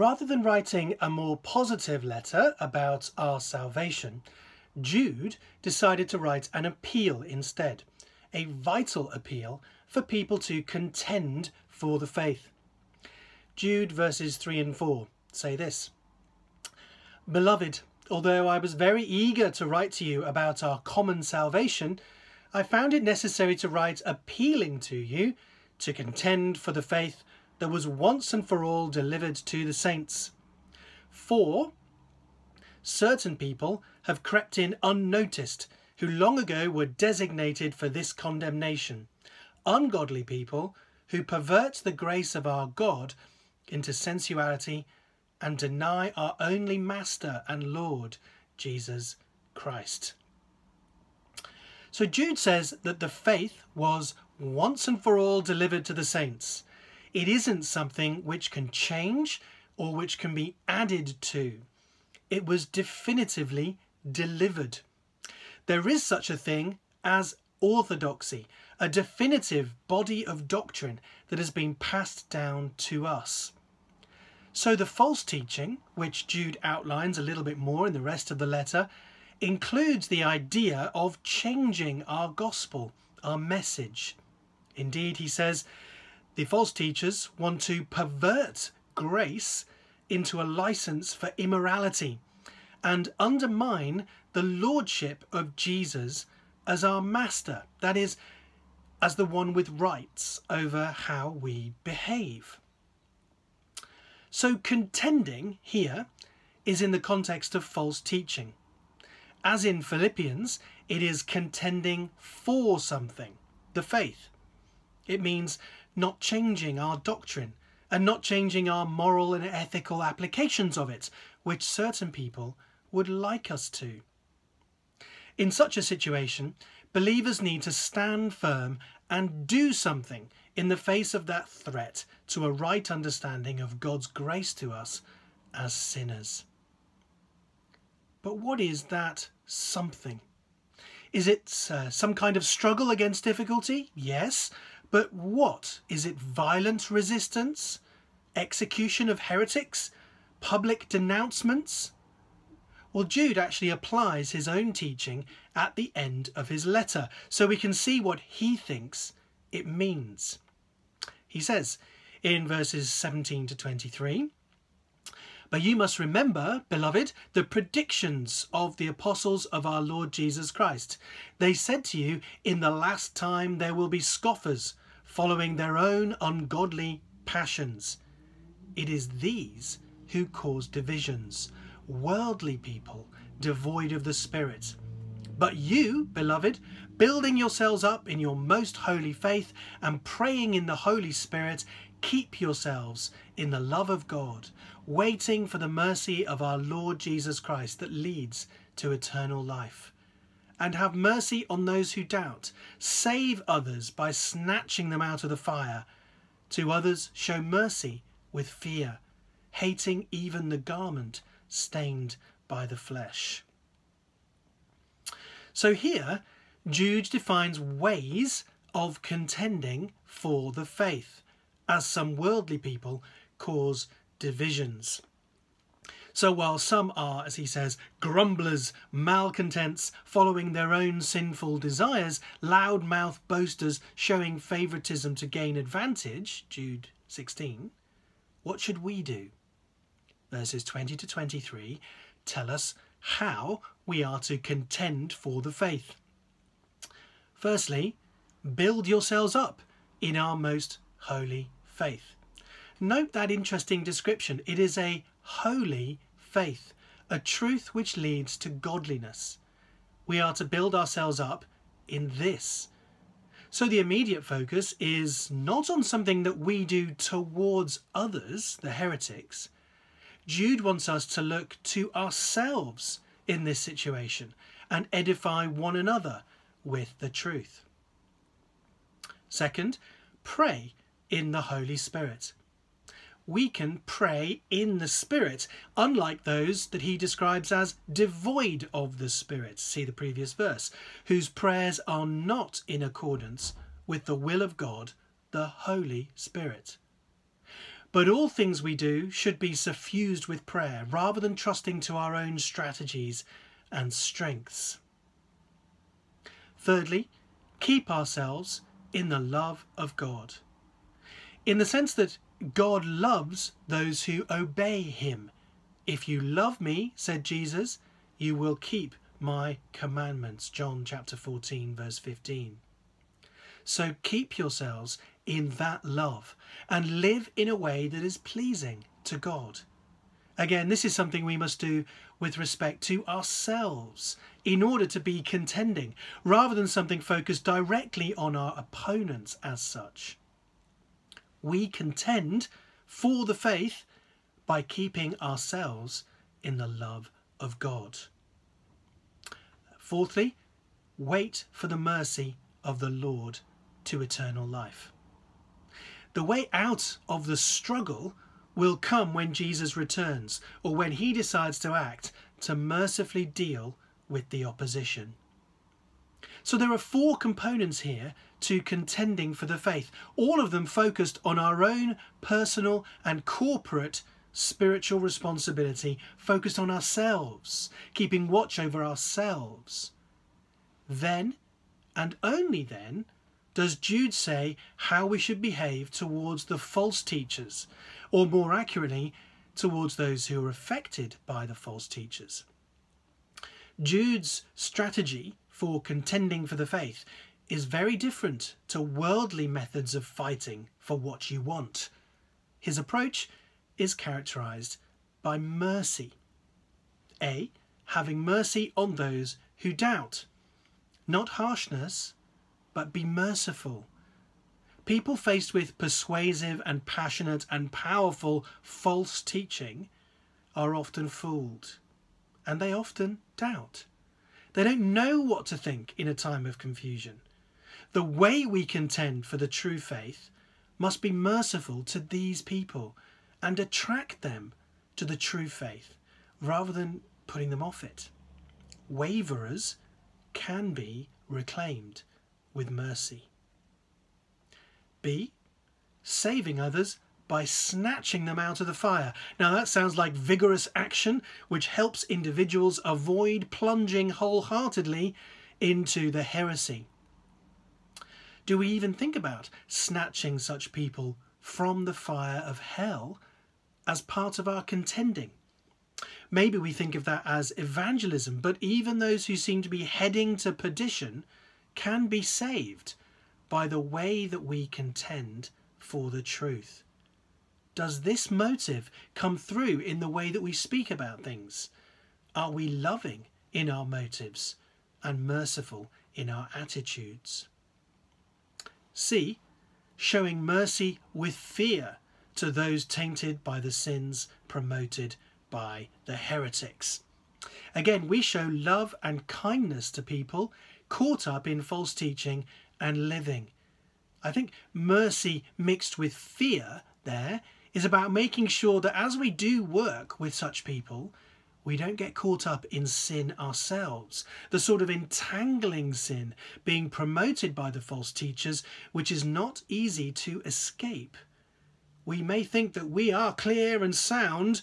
Rather than writing a more positive letter about our salvation, Jude decided to write an appeal instead, a vital appeal for people to contend for the faith. Jude verses 3 and 4 say this Beloved, although I was very eager to write to you about our common salvation, I found it necessary to write appealing to you to contend for the faith that was once and for all delivered to the saints. For certain people have crept in unnoticed, who long ago were designated for this condemnation, ungodly people who pervert the grace of our God into sensuality and deny our only Master and Lord, Jesus Christ. So Jude says that the faith was once and for all delivered to the saints. It isn't something which can change or which can be added to. It was definitively delivered. There is such a thing as orthodoxy, a definitive body of doctrine that has been passed down to us. So the false teaching, which Jude outlines a little bit more in the rest of the letter, includes the idea of changing our gospel, our message. Indeed, he says, the false teachers want to pervert grace into a license for immorality and undermine the lordship of Jesus as our master, that is, as the one with rights over how we behave. So contending here is in the context of false teaching. As in Philippians, it is contending for something, the faith. It means not changing our doctrine and not changing our moral and ethical applications of it, which certain people would like us to. In such a situation, believers need to stand firm and do something in the face of that threat to a right understanding of God's grace to us as sinners. But what is that something? Is it uh, some kind of struggle against difficulty? Yes. But what? Is it violent resistance? Execution of heretics? Public denouncements? Well, Jude actually applies his own teaching at the end of his letter, so we can see what he thinks it means. He says in verses 17 to 23, but you must remember, beloved, the predictions of the apostles of our Lord Jesus Christ. They said to you, In the last time there will be scoffers, following their own ungodly passions. It is these who cause divisions, worldly people, devoid of the Spirit. But you, beloved, building yourselves up in your most holy faith and praying in the Holy Spirit, keep yourselves in the love of God, waiting for the mercy of our Lord Jesus Christ that leads to eternal life and have mercy on those who doubt. Save others by snatching them out of the fire. To others show mercy with fear, hating even the garment stained by the flesh. So here, Jude defines ways of contending for the faith, as some worldly people cause divisions. So while some are, as he says, grumblers, malcontents, following their own sinful desires, loud-mouthed boasters showing favouritism to gain advantage, Jude 16, what should we do? Verses 20 to 23 tell us how we are to contend for the faith. Firstly, build yourselves up in our most holy faith. Note that interesting description. It is a holy faith, a truth which leads to godliness. We are to build ourselves up in this. So the immediate focus is not on something that we do towards others, the heretics. Jude wants us to look to ourselves in this situation and edify one another with the truth. Second, pray in the Holy Spirit we can pray in the Spirit, unlike those that he describes as devoid of the Spirit, see the previous verse, whose prayers are not in accordance with the will of God, the Holy Spirit. But all things we do should be suffused with prayer rather than trusting to our own strategies and strengths. Thirdly, keep ourselves in the love of God. In the sense that God loves those who obey him. If you love me, said Jesus, you will keep my commandments. John chapter 14 verse 15. So keep yourselves in that love and live in a way that is pleasing to God. Again, this is something we must do with respect to ourselves in order to be contending, rather than something focused directly on our opponents as such. We contend for the faith by keeping ourselves in the love of God. Fourthly, wait for the mercy of the Lord to eternal life. The way out of the struggle will come when Jesus returns or when he decides to act to mercifully deal with the opposition. So there are four components here to contending for the faith, all of them focused on our own personal and corporate spiritual responsibility, focused on ourselves, keeping watch over ourselves. Then, and only then, does Jude say how we should behave towards the false teachers, or more accurately, towards those who are affected by the false teachers. Jude's strategy for contending for the faith is very different to worldly methods of fighting for what you want. His approach is characterized by mercy. A. Having mercy on those who doubt. Not harshness, but be merciful. People faced with persuasive and passionate and powerful false teaching are often fooled, and they often doubt. They don't know what to think in a time of confusion. The way we contend for the true faith must be merciful to these people and attract them to the true faith rather than putting them off it. Waverers can be reclaimed with mercy. B. Saving others by snatching them out of the fire. Now that sounds like vigorous action which helps individuals avoid plunging wholeheartedly into the heresy. Do we even think about snatching such people from the fire of hell as part of our contending? Maybe we think of that as evangelism, but even those who seem to be heading to perdition can be saved by the way that we contend for the truth. Does this motive come through in the way that we speak about things? Are we loving in our motives and merciful in our attitudes? C. Showing mercy with fear to those tainted by the sins promoted by the heretics. Again, we show love and kindness to people caught up in false teaching and living. I think mercy mixed with fear there is about making sure that as we do work with such people, we don't get caught up in sin ourselves, the sort of entangling sin being promoted by the false teachers, which is not easy to escape. We may think that we are clear and sound,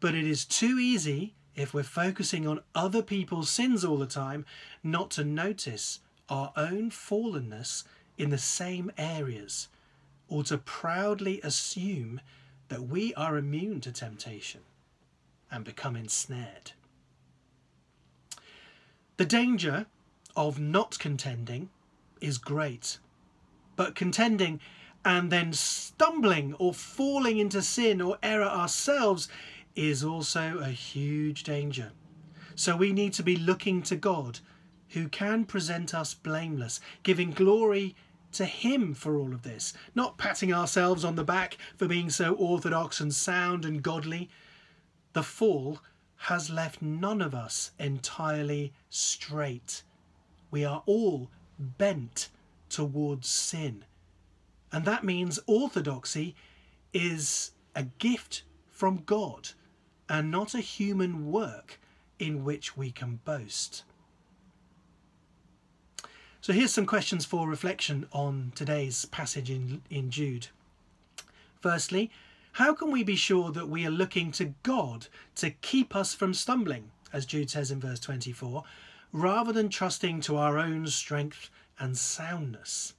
but it is too easy if we're focusing on other people's sins all the time, not to notice our own fallenness in the same areas, or to proudly assume that we are immune to temptation and become ensnared. The danger of not contending is great, but contending and then stumbling or falling into sin or error ourselves is also a huge danger. So we need to be looking to God, who can present us blameless, giving glory to Him for all of this, not patting ourselves on the back for being so orthodox and sound and godly. The fall has left none of us entirely straight. We are all bent towards sin. And that means orthodoxy is a gift from God and not a human work in which we can boast. So here's some questions for reflection on today's passage in, in Jude. Firstly, How can we be sure that we are looking to God to keep us from stumbling, as Jude says in verse 24, rather than trusting to our own strength and soundness?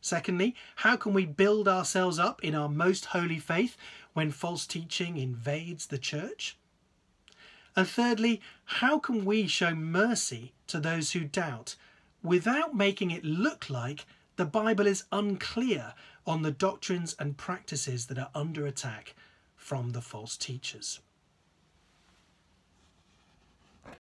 Secondly, how can we build ourselves up in our most holy faith when false teaching invades the church? And thirdly, how can we show mercy to those who doubt without making it look like the Bible is unclear on the doctrines and practices that are under attack from the false teachers?